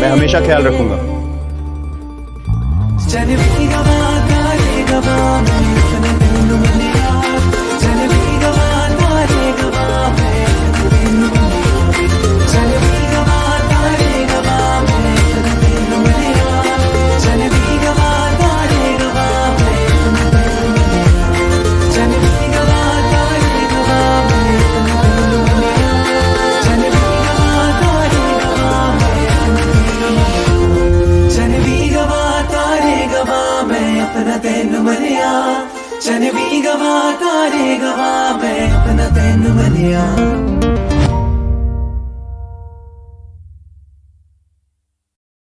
मैं हमेशा ख्याल रखूँगा। अपना तेन मनिया। चन भी गवा तारे गवा मैं अपना तेन मनिया।